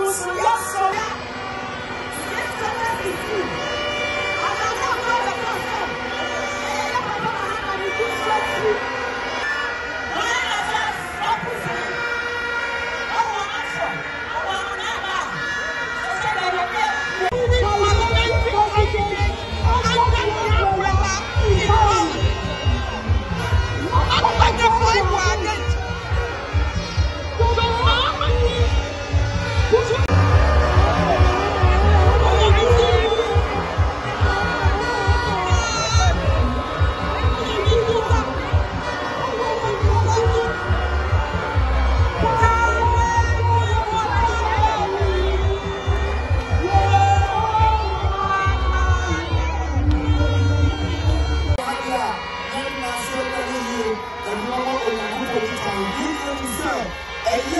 不是我。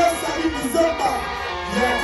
ezali kizomba